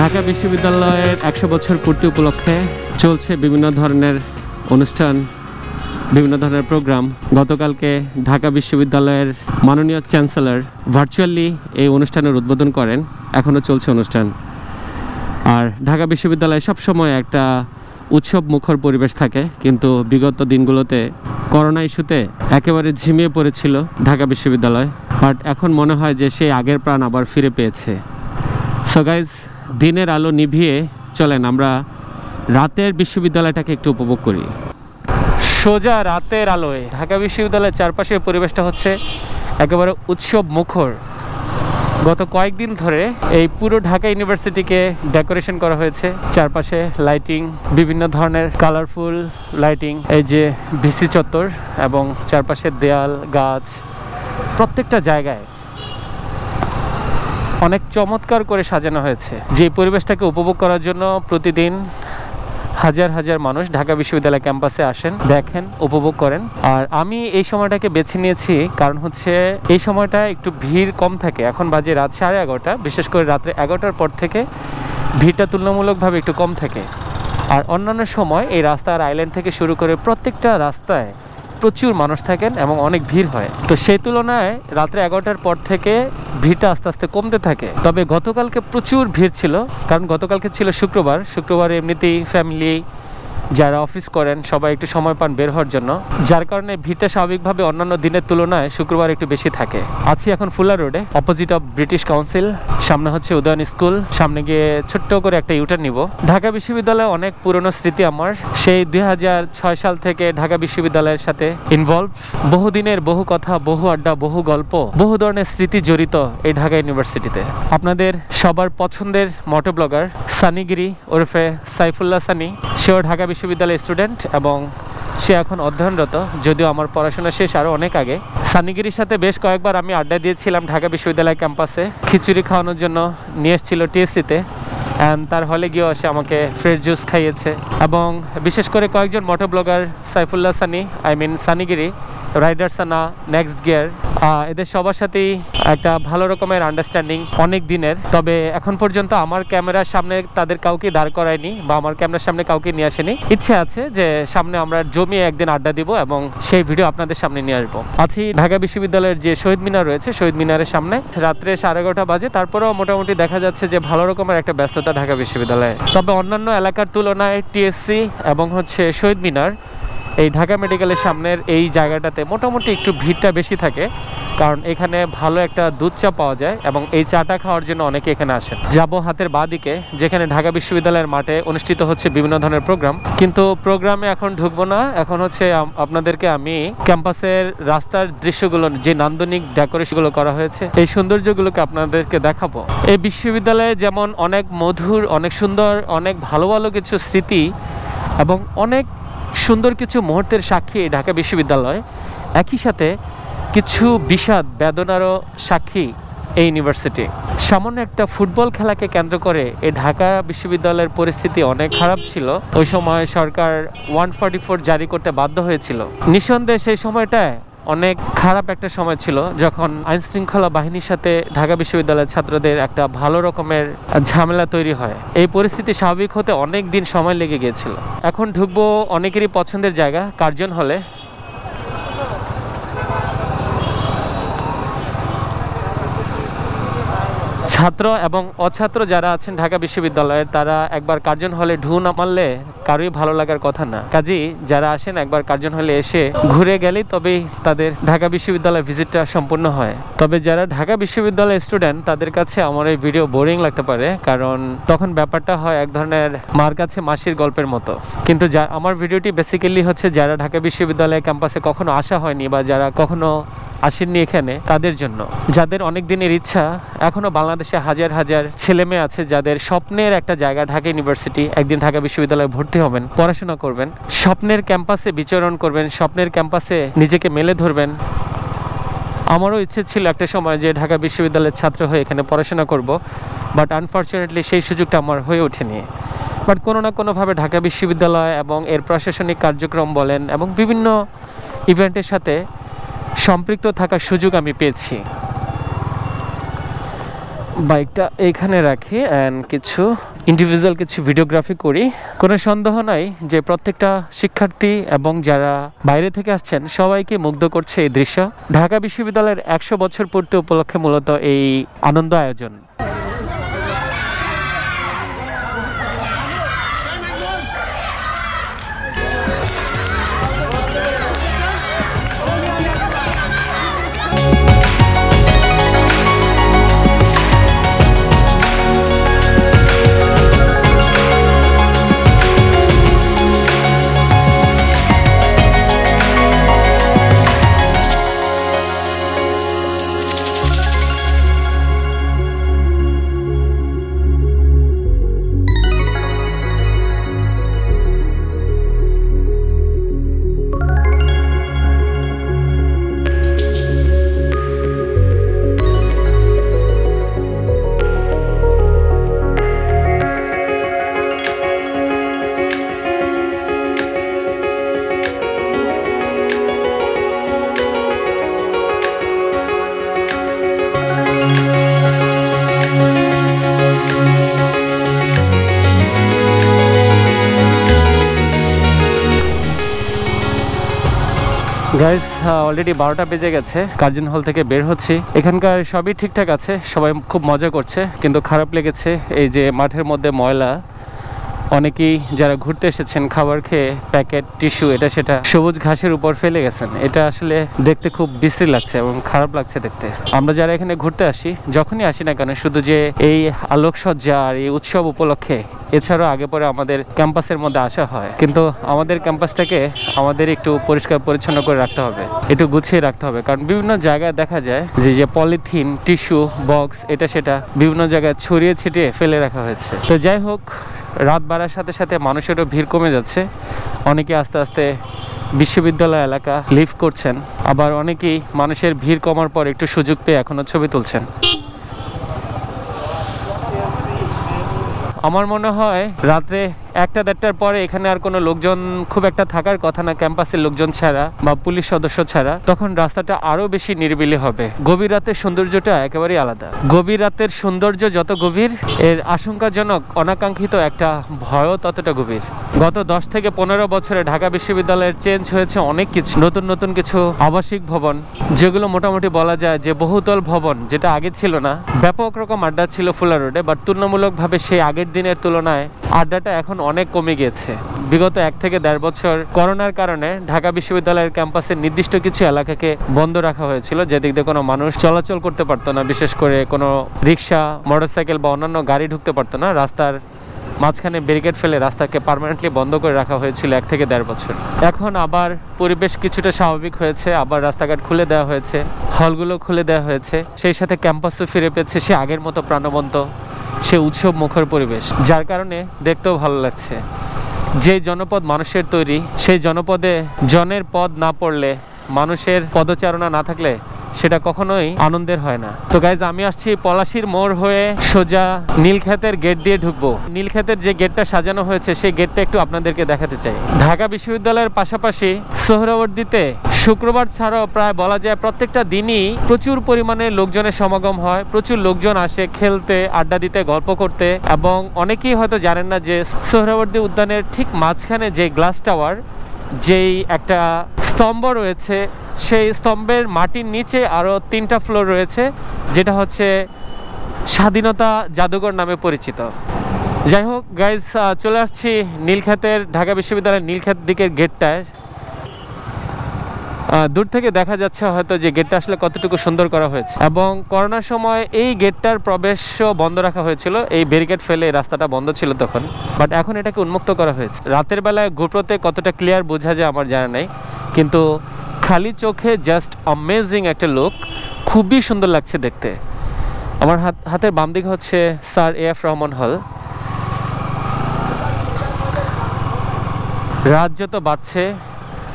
ঢাকা বিশ্ববিদ্যালয়ের একশো বছর পূর্তি উপলক্ষে চলছে বিভিন্ন ধরনের অনুষ্ঠান, বিভিন্ন ধরনের প্রোগ্রাম। গতকালকে ঢাকা বিশ্ববিদ্যালয়ের মাননীয় চ্যান্সেলর ভার্চুয়ালি এই অনুষ্ঠানের উদ্বোধন করেন। এখনও চলছে অনুষ্ঠান। আর ঢাকা বিশ্ববিদ্যালয়ে সবসময় একটা উৎসব মুখর পরিবেশ থাকে, কিন্তু বিগত দিনগুলোতে করোনা ইস্যুতে একেবারে ঝিমিয়ে পড়েছিল ঢাকা বিশ্ববিদ্যালয়। বাট এখন মনে হয় যে সেই আগের প্রাণ আবার ফিরে পেয়েছে। সো গাইজ দিনের আলো নিভিয়ে চলেন, আমরা রাতের বিশ্ববিদ্যালয়টাকে একটু উপভোগ করি। সোজা রাতের আলোয় ঢাকা বিশ্ববিদ্যালয়ের চারপাশের পরিবেশটা হচ্ছে একেবারে উৎসব মুখর। গত কয়েকদিন ধরে এই পুরো ঢাকা ইউনিভার্সিটিকে ডেকোরেশন করা হয়েছে। চারপাশে লাইটিং, বিভিন্ন ধরনের কালারফুল লাইটিং, এই যে ভিসি চত্বর এবং চারপাশের দেয়াল, গাছ, প্রত্যেকটা জায়গায় অনেক চমৎকার করে সাজানো হয়েছে। যে পরিবেশটাকে উপভোগ করার জন্য প্রতিদিন হাজার হাজার মানুষ ঢাকা বিশ্ববিদ্যালয় ক্যাম্পাসে আসেন, দেখেন, উপভোগ করেন। আর আমি এই সময়টাকে বেছে নিয়েছি কারণ হচ্ছে এই সময়টা একটু ভিড় কম থাকে। এখন বাজে রাত সাড়ে এগারোটা, বিশেষ করে রাত্রে এগারোটার পর থেকে ভিড়টা তুলনামূলকভাবে একটু কম থাকে। আর অন্যান্য সময় এই রাস্তার আইল্যান্ড থেকে শুরু করে প্রত্যেকটা রাস্তায় প্রচুর মানুষ থাকেন এবং অনেক ভিড় হয়। তো সেই তুলনায় রাত্রে এগারোটার পর থেকে ভিড়টা আস্তে আস্তে কমতে থাকে। তবে গতকালকে প্রচুর ভিড় ছিল, কারণ গতকালকে ছিল শুক্রবার। শুক্রবার এমনিতেই ফ্যামিলি যারা অফিস করেন, সবাই একটু সময় পান বের হওয়ার জন্য। যার কারণে ভিড়টা স্বাভাবিকভাবে অন্যান্য দিনের তুলনায় শুক্রবার একটু বেশি থাকে। আছি এখন ফুলা রোডে অপোজিট অফ ব্রিটিশ কাউন্সিল সামনে হচ্ছে উদয়ন স্কুল। সামনে গিয়ে ছোট্ট করে একটা ইউটার নিব। ঢাকা বিশ্ববিদ্যালয়ে অনেক পুরনো স্মৃতি আমার। সেই দুই সাল থেকে ঢাকা বিশ্ববিদ্যালয়ের সাথে ইনভলভ বহুদিনের বহু কথা, বহু আড্ডা, বহু গল্প, বহু ধরনের স্মৃতি জড়িত এই ঢাকা ইউনিভার্সিটিতে। আপনাদের সবার পছন্দের মোটো ব্লগার সানিগিরি ওরফে সাইফুল্লাহ সানি। সেও ঢাকা বিশ্ববিদ্যালয়ের স্টুডেন্ট এবং সে এখন অধ্যয়নরত, যদিও আমার পড়াশোনা শেষ আরও অনেক আগে। সানিগিরির সাথে বেশ কয়েকবার আমি আড্ডা দিয়েছিলাম ঢাকা বিশ্ববিদ্যালয় ক্যাম্পাসে। খিচুড়ি খাওয়ানোর জন্য নিয়ে এসেছিল টিএসসিতে অ্যান্ড তার হলে গিয়েও সে আমাকে ফ্রেশ জুস খাইয়েছে। এবং বিশেষ করে কয়েকজন moto blogger Saifullah Sunny I mean Sunnygiri rider Sana next gear. এদের সবার সাথেই একটা ভালো রকমের আন্ডারস্ট্যান্ডিং অনেক দিনের। তবে এখন পর্যন্ত আমার ক্যামেরার সামনে তাদের কাউকে দাঁড় করায়নি বা আমার ক্যামেরার সামনে কাউকে নিয়ে আসেনি। ইচ্ছে আছে যে সামনে আমরা জমিয়ে একদিন আড্ডা দিব এবং সেই ভিডিও আপনাদের সামনে নিয়ে আসব। আছি ঢাকা বিশ্ববিদ্যালয়ের যে শহীদ মিনার রয়েছে, শহীদ মিনারের সামনে। রাত্রে সাড়ে এগারোটা বাজে। তারপরেও মোটামুটি দেখা যাচ্ছে যে ভালো রকমের একটা ব্যস্ততা ঢাকা বিশ্ববিদ্যালয়ে। তবে অন্যান্য এলাকার তুলনায় টিএসসি এবং হচ্ছে শহীদ মিনার এই ঢাকা মেডিকেলের সামনের এই জায়গাটাতে মোটামুটি একটু ভিড়টা বেশি থাকে, কারণ এখানে ভালো একটা দুধ চা পাওয়া যায় এবং এই চাটা খাওয়ার জন্য অনেকে এখানে আসেন। যাব হাতের বাঁ দিকে, যেখানে ঢাকা বিশ্ববিদ্যালয়ের মাঠে অনুষ্ঠিত হচ্ছে বিভিন্ন ধরনের প্রোগ্রাম। কিন্তু প্রোগ্রামে এখন ঢুকবো না, এখন হচ্ছে আপনাদেরকে আমি ক্যাম্পাসের রাস্তার দৃশ্যগুলো, যে নান্দনিক ডেকোরেশনগুলো করা হয়েছে, এই সৌন্দর্যগুলোকে আপনাদেরকে দেখাবো। এই বিশ্ববিদ্যালয়ে যেমন অনেক মধুর, অনেক সুন্দর, অনেক ভালো ভালো কিছু স্মৃতি এবং অনেক সুন্দর কিছু মুহূর্তের সাক্ষী ঢাকা বিশ্ববিদ্যালয়। একই সাথে কিছু বিষাদ, বেদনারও সাক্ষী এই ইউনিভার্সিটি। সামান্য একটা ফুটবল খেলাকে কেন্দ্র করে এই ঢাকা বিশ্ববিদ্যালয়ের পরিস্থিতি অনেক খারাপ ছিল। ওই সময় সরকার ওয়ান জারি করতে বাধ্য হয়েছিল। নিঃসন্দেহে সেই সময়টায় অনেক খারাপ একটা সময় ছিল যখন আইন শৃঙ্খলা বাহিনীর সাথে ঢাকা বিশ্ববিদ্যালয়ের ছাত্রদের একটা ভালো রকমের ঝামেলা তৈরি হয়। এই পরিস্থিতি স্বাভাবিক হতে অনেক দিন সময় লেগে গিয়েছিল। এখন ঢুকবো অনেকেরই পছন্দের জায়গা, কার্জন হলে। ছাত্র এবং অছাত্র যারা আছেন ঢাকা বিশ্ববিদ্যালয়ে, তারা একবার কার্জন হলে ঢু না মারলে কারোই ভালো লাগার কথা না। কাজেই যারা আসেন একবার কার্জন হলে এসে ঘুরে গেলেই তবেই তাদের ঢাকা বিশ্ববিদ্যালয় ভিজিটটা সম্পূর্ণ হয়। তবে যারা ঢাকা বিশ্ববিদ্যালয়ের স্টুডেন্ট, তাদের কাছে আমার এই ভিডিও বোরিং লাগতে পারে, কারণ তখন ব্যাপারটা হয় এক ধরনের মার কাছে মাসির গল্পের মতো। কিন্তু যা, আমার ভিডিওটি বেসিক্যালি হচ্ছে যারা ঢাকা বিশ্ববিদ্যালয় ক্যাম্পাসে কখনো আসা হয়নি বা যারা কখনো আসেননি এখানে, তাদের জন্য। যাদের অনেক দিনের ইচ্ছা, এখনও বাংলাদেশে হাজার হাজার ছেলে মেয়ে আছে যাদের স্বপ্নের একটা জায়গা ঢাকা ইউনিভার্সিটি, একদিন ঢাকা বিশ্ববিদ্যালয়ে ভর্তি হবেন, পড়াশোনা করবেন, স্বপ্নের ক্যাম্পাসে বিচরণ করবেন, স্বপ্নের ক্যাম্পাসে নিজেকে মেলে ধরবেন। আমারও ইচ্ছে ছিল একটা সময় যে ঢাকা বিশ্ববিদ্যালয়ের ছাত্র হয়ে এখানে পড়াশোনা করব বাট আনফর্চুনেটলি সেই সুযোগটা আমার হয়ে ওঠেনি। বাট কোনো না কোনোভাবে ঢাকা বিশ্ববিদ্যালয় এবং এর প্রশাসনিক কার্যক্রম বলেন এবং বিভিন্ন ইভেন্টের সাথে সম্পৃক্ত থাকার সুযোগ আমি পেয়েছি। বাইকটা এইখানে রাখি অ্যান্ড কিছু ইন্ডিভিজুয়াল কিছু ভিডিওগ্রাফি করি। কোনো সন্দেহ নাই যে প্রত্যেকটা শিক্ষার্থী এবং যারা বাইরে থেকে আসছেন, সবাইকে মুগ্ধ করছে এই দৃশ্য। ঢাকা বিশ্ববিদ্যালয়ের একশো বছর পূর্তি উপলক্ষে মূলত এই আনন্দ আয়োজন। গাইজ অলরেডি বারোটা বেজে গেছে। কার্জন হল থেকে বের হচ্ছি। এখানকার সবই ঠিকঠাক আছে, সবাই খুব মজা করছে, কিন্তু খারাপ লেগেছে এই যে মাঠের মধ্যে ময়লা। অনেকেই যারা ঘুরতে এসেছেন, খাবার খেয়ে, প্যাকেট, টিস্যু, এটা সেটা, সবুজ ঘাসের উপর ফেলে গেছেন। এটা আসলে দেখতে খুব বিশ্রী লাগছে এবং খারাপ লাগছে দেখতে। আমরা যারা এখানে ঘুরতে আসি, যখনই আসি না কেন, শুধু যে এই আলোকসজ্জা আর এই উৎসব উপলক্ষে এছাড়াও আগে পরে আমাদের ক্যাম্পাসের মধ্যে আসা হয়। কিন্তু আমাদের ক্যাম্পাসটাকে আমাদের একটু পরিষ্কার পরিচ্ছন্ন করে রাখতে হবে। একটু গুছিয়ে রাখতে হবে। কারণ বিভিন্ন জায়গায় দেখা যায় যে যে পলিথিন, টিস্যু, বক্স, এটা সেটা বিভিন্ন জায়গায় ছড়িয়ে ছিটিয়ে ফেলে রাখা হয়েছে। তো যাই হোক, রাত বাড়ার সাথে সাথে মানুষেরও ভিড় কমে যাচ্ছে। অনেকে আস্তে আস্তে বিশ্ববিদ্যালয় এলাকা লিভ করছেন। আবার অনেকেই মানুষের ভিড় কমার পর একটু সুযোগ পেয়ে এখনও ছবি তুলছেন। আমার মনে হয় রাত্রে একটা দেড়টার পরে এখানে আর কোনো লোকজন খুব একটা থাকার কথা না, ক্যাম্পাসের লোকজন ছাড়া বা পুলিশ সদস্য ছাড়া। তখন রাস্তাটা আরও বেশি নির্বিলি হবে। গভীর রাতের সৌন্দর্যটা একেবারেই আলাদা। গভীর রাতের সৌন্দর্য যত গভীর, এর আশঙ্কাজনক অনাকাঙ্ক্ষিত একটা ভয়ও ততটা গভীর। গত দশ থেকে পনেরো বছরে ঢাকা বিশ্ববিদ্যালয়ের চেঞ্জ হয়েছে অনেক কিছু। নতুন নতুন কিছু আবাসিক ভবন, যেগুলো মোটামুটি বলা যায় যে বহুতল ভবন, যেটা আগে ছিল না। ব্যাপক রকম আড্ডা ছিল ফুলা রোডে, বাট তুলনামূলকভাবে সেই আগের দিনের তুলনায় আড্ডাটা এখন অনেক কমে গিয়েছে। বিগত এক থেকে দেড় বছর করোনার কারণে ঢাকা বিশ্ববিদ্যালয়ের ক্যাম্পাসের নির্দিষ্ট কিছু এলাকাকে বন্ধ রাখা হয়েছিল, যেদিক দিয়ে কোনো মানুষ চলাচল করতে পারতো না। বিশেষ করে কোনো রিক্সা মোটরসাইকেল বা অন্যান্য গাড়ি ঢুকতে পারতো না। রাস্তার মাঝখানে ব্যারিকেড ফেলে রাস্তাকে পার্মানেন্টলি বন্ধ করে রাখা হয়েছিল এক থেকে দেড় বছর। এখন আবার পরিবেশ কিছুটা স্বাভাবিক হয়েছে, আবার রাস্তাঘাট খুলে দেওয়া হয়েছে, হলগুলো খুলে দেওয়া হয়েছে। সেই সাথে ক্যাম্পাসও ফিরে পেয়েছে সে আগের মতো প্রাণবন্ত সে উৎসব মুখর পরিবেশ, যার কারণে দেখতেও ভালো লাগছে। যে জনপদ মানুষের তৈরি, সেই জনপদে জনের পদ না পড়লে মানুষের পদচারণা না থাকলে সেটা কখনোই আনন্দের হয় না। তো গাইজ আমি আসছি পলাশির মোড় হয়ে সোজা নীলক্ষেতের গেট দিয়ে ঢুকবো। নীলক্ষেতের যে গেটটা সাজানো হয়েছে, সেই গেটটা একটু আপনাদেরকে দেখাতে চাই। ঢাকা বিশ্ববিদ্যালয়ের পাশাপাশি সোহরাওয়ার্দীতে শুক্রবার ছাড়াও প্রায় বলা যায় প্রত্যেকটা দিনই প্রচুর পরিমাণে লোকজনের সমাগম হয়, প্রচুর লোকজন আসে খেলতে, আড্ডা দিতে, গল্প করতে এবং অনেকেই হয়তো জানেন না যে সোহরাওয়ার্দী উদ্যানের ঠিক মাঝখানে যে গ্লাস টাওয়ার যেই একটা স্তম্ভ রয়েছে। সেই স্তম্ভের মাটির নিচে আরও তিনটা ফ্লোর রয়েছে, যেটা হচ্ছে স্বাধীনতা জাদুঘর নামে পরিচিত। যাই হোক গাইজ চলে আসছি নীলক্ষেতের, ঢাকা বিশ্ববিদ্যালয়ের নীলক্ষেত দিকের গেটটায় দূর থেকে দেখা যাচ্ছে হয়তো যে গেটটা আসলে কতটুকু সুন্দর করা হয়েছে। এবং করোনার সময় এই গেটটার প্রবেশ বন্ধ রাখা হয়েছিল। এই ব্যারিকেড ফেলে রাস্তাটা বন্ধ ছিল তখন। বাট এখন এটাকে উন্মুক্ত করা হয়েছে। রাতের বেলায় গোপ্রোতে কতটা ক্লিয়ার বোঝা যায় আমার জানা নেই। কিন্তু খালি চোখে জাস্ট অ্যামেজিং একটা লুক খুবই সুন্দর লাগছে দেখতে। আমার হাত, হাতের বাম দিকে হচ্ছে স্যার এ এফ রহমান হল। রাত যত বাড়ছে,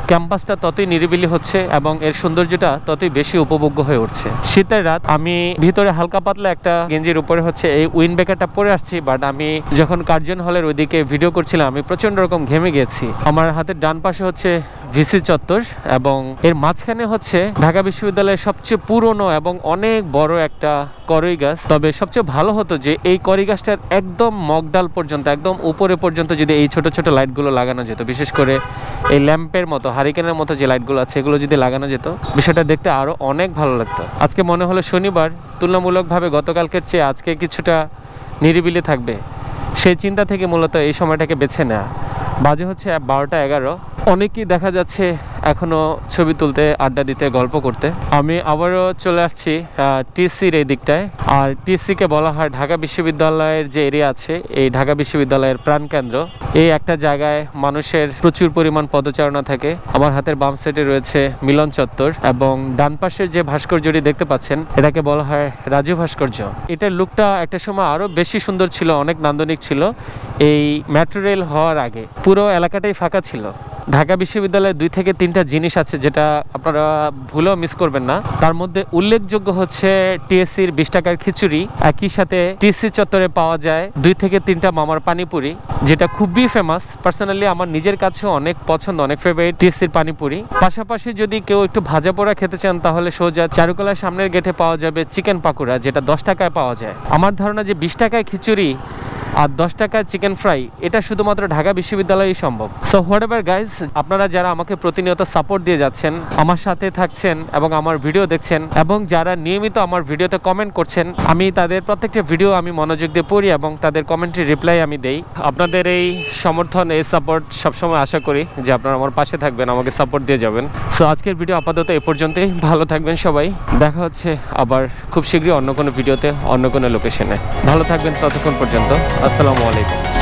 ক্যাম্পাসটা ততই নিরিবিলি হচ্ছে এবং এর সৌন্দর্যটা ততই বেশি উপভোগ্য হয়ে উঠছে। শীতের রাত, আমি ভিতরে হালকা পাতলা একটা গেঞ্জির উপরে হচ্ছে এই উইন ব্যাকারটা পরে আসছি বাট আমি যখন কার্জন হলের ওইদিকে ভিডিও করছিলাম, আমি প্রচণ্ড রকম ঘেমে গেছি। আমার হাতের ডান পাশে হচ্ছে ভিসি চত্বর এবং এর মাঝখানে হচ্ছে ঢাকা বিশ্ববিদ্যালয়ের সবচেয়ে পুরনো এবং অনেক বড় একটা করই গাছ। তবে সবচেয়ে ভালো হতো যে এই করই গাছটার একদম মগডাল পর্যন্ত, একদম উপরে পর্যন্ত যদি এই ছোট ছোট লাইটগুলো লাগানো যেত, বিশেষ করে এই ল্যাম্পের মতো, হারিকেনের মতো যে লাইটগুলো আছে, এগুলো যদি লাগানো যেত, বিষয়টা দেখতে আরও অনেক ভালো লাগতো। আজকে মনে হলো শনিবার, তুলনামূলকভাবে গতকালকের চেয়ে আজকে কিছুটা নিরিবিলি থাকবে। সেই চিন্তা থেকে মূলত এই সময়টাকে বেছে নেওয়া বাজে হচ্ছে বারোটা এগারো। অনেকেই দেখা যাচ্ছে এখনও ছবি তুলতে আড্ডা দিতে, গল্প করতে। আমি আবারও চলে আসছি টিসির এই দিকটায়। আর টিসিকে বলা হয় ঢাকা বিশ্ববিদ্যালয়ের যে এরিয়া আছে, এই ঢাকা বিশ্ববিদ্যালয়ের প্রাণকেন্দ্র। এই একটা জায়গায় মানুষের প্রচুর পরিমাণ পদচারণা থাকে। আমার হাতের বাম সাইডে রয়েছে মিলন চত্বর এবং ডান পাশের যে ভাস্কর্যটি দেখতে পাচ্ছেন, এটাকে বলা হয় রাজু ভাস্কর্য। এটার লুকটা একটা সময় আরও বেশি সুন্দর ছিল, অনেক নান্দনিক ছিল। এই মেট্রো রেল হওয়ার আগে। পুরো এলাকাটাই ফাঁকা ছিল। ঢাকা বিশ্ববিদ্যালয়ে দুই থেকে তিনটা জিনিস আছে যেটা আপনারা ভুলেও মিস করবেন না। তার মধ্যে উল্লেখযোগ্য হচ্ছে টিএসসির বিশ টাকার খিচুড়ি, একই সাথে টিএসসি চত্বরে পাওয়া যায় দুই থেকে তিনটা মামার পানিপুরি, যেটা খুবই ফেমাস পার্সোনালি আমার নিজের কাছেও অনেক পছন্দ, অনেক ফেভারিট টিএসসির পানিপুরি। পাশাপাশি যদি কেউ একটু ভাজা পোড়া খেতে চান, তাহলে সোজা চারুকলার সামনের গেটে পাওয়া যাবে চিকেন পাকুড়া, যেটা দশ টাকায় পাওয়া যায়। আমার ধারণা যে বিশ টাকায় খিচুড়ি আর দশ টাকার চিকেন ফ্রাই, এটা শুধুমাত্র ঢাকা বিশ্ববিদ্যালয়েই সম্ভব। সো হোয়াট এভার গাইজ আপনারা যারা আমাকে প্রতিনিয়ত সাপোর্ট দিয়ে যাচ্ছেন, আমার সাথে থাকছেন এবং আমার ভিডিও দেখছেন, এবং যারা নিয়মিত আমার ভিডিওতে কমেন্ট করছেন, আমি তাদের প্রত্যেকটা ভিডিও আমি মনোযোগ দিয়ে পড়ি এবং তাদের কমেন্টের রিপ্লাই আমি দেই। আপনাদের এই সমর্থন, এই সাপোর্ট সবসময় আশা করি যে আপনারা আমার পাশে থাকবেন, আমাকে সাপোর্ট দিয়ে যাবেন। সো আজকের ভিডিও আপাতত এ পর্যন্তই। ভালো থাকবেন সবাই। দেখা হচ্ছে আবার খুব শীঘ্রই অন্য কোনো ভিডিওতে অন্য কোনো লোকেশনে ভালো থাকবেন ততক্ষণ পর্যন্ত। السلام عليكم.